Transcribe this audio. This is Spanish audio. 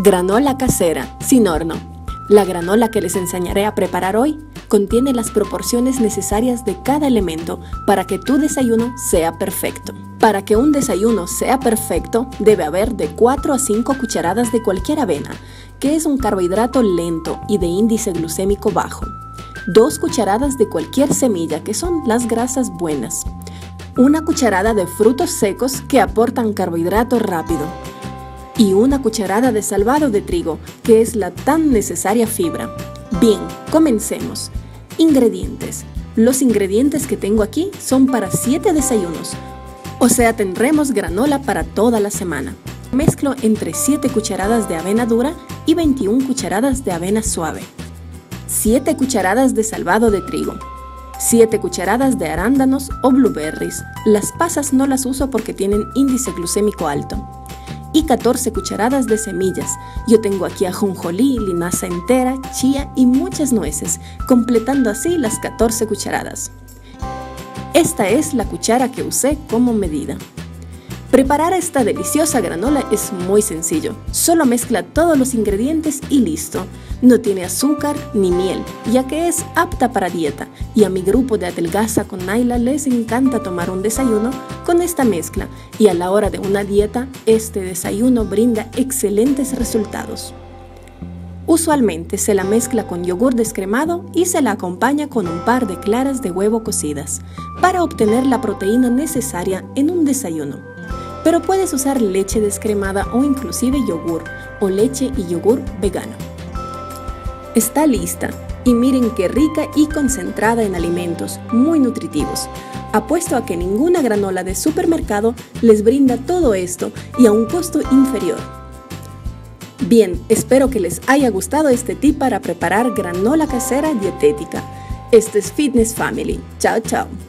Granola casera, sin horno. La granola que les enseñaré a preparar hoy contiene las proporciones necesarias de cada elemento para que tu desayuno sea perfecto. Para que un desayuno sea perfecto, debe haber de 4 a 5 cucharadas de cualquier avena, que es un carbohidrato lento y de índice glucémico bajo. 2 cucharadas de cualquier semilla, que son las grasas buenas. Una cucharada de frutos secos que aportan carbohidrato rápido y una cucharada de salvado de trigo, que es la tan necesaria fibra. Bien, comencemos. Ingredientes. Los ingredientes que tengo aquí son para 7 desayunos, o sea, tendremos granola para toda la semana. Mezclo entre 7 cucharadas de avena dura y 21 cucharadas de avena suave. 7 cucharadas de salvado de trigo. 7 cucharadas de arándanos o blueberries. Las pasas no las uso porque tienen índice glucémico alto y 14 cucharadas de semillas. Yo tengo aquí ajonjolí, linaza entera, chía y muchas nueces, completando así las 14 cucharadas. Esta es la cuchara que usé como medida. Preparar esta deliciosa granola es muy sencillo. Solo mezcla todos los ingredientes y listo. No tiene azúcar ni miel, ya que es apta para dieta. Y a mi grupo de Adelgaza con Naila les encanta tomar un desayuno con esta mezcla. Y a la hora de una dieta, este desayuno brinda excelentes resultados. Usualmente se la mezcla con yogur descremado y se la acompaña con un par de claras de huevo cocidas para obtener la proteína necesaria en un desayuno pero puedes usar leche descremada o inclusive yogur o leche y yogur vegano. Está lista y miren qué rica y concentrada en alimentos muy nutritivos. Apuesto a que ninguna granola de supermercado les brinda todo esto y a un costo inferior. Bien, espero que les haya gustado este tip para preparar granola casera dietética. Este es Fitness Family. Chao, chao.